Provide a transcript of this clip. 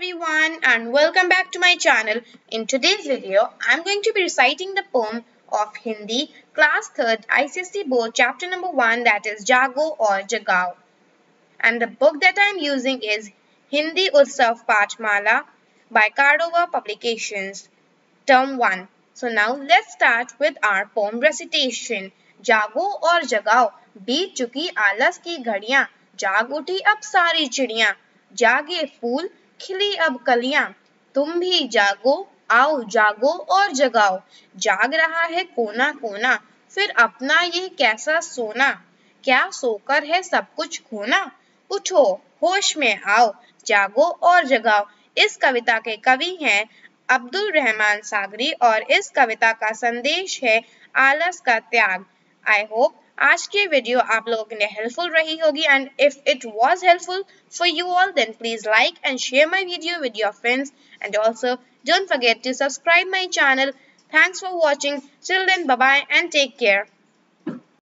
Hello everyone and welcome back to my channel. In today's video, I'm going to be reciting the poem of Hindi class 3rd ICSE board chapter number 1 that is Jago or Jagao. And the book that I'm using is Hindi Utsav Pathmala by Cardova Publications, term 1. So now let's start with our poem recitation. जागो और जगाओ बीत चुकी आलस की घड़ियां जाग उठी अब सारी चिड़िया जागे फूल खिली अब कलियाँ। तुम भी जागो, आओ, जागो और जगाओ। जाग रहा है कोना कोना फिर अपना ये कैसा सोना? क्या सोकर है सब कुछ खोना? उठो, होश में आओ, जागो और जगाओ। इस कविता के कवि हैं अब्दुल रहमान सागरी और इस कविता का संदेश है आलस का त्याग। आई होप आज की वीडियो आप लोगों के लिए हेल्पफुल रही होगी and if it was helpful for you all then please like and share my video with your friends and also don't forget to subscribe my channel thanks for watching children bye and take care